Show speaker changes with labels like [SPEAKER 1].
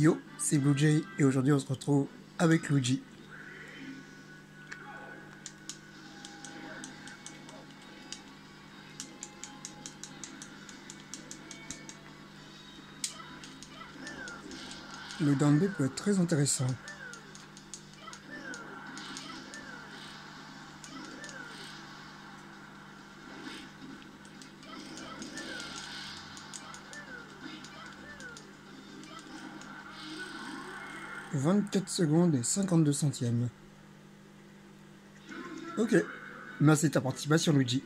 [SPEAKER 1] Yo, c'est Blue Jay et aujourd'hui on se retrouve avec Luigi. Le down B peut être très intéressant. Vingt-quatre secondes et cinquante-deux centièmes. Ok, merci de ta participation Luigi.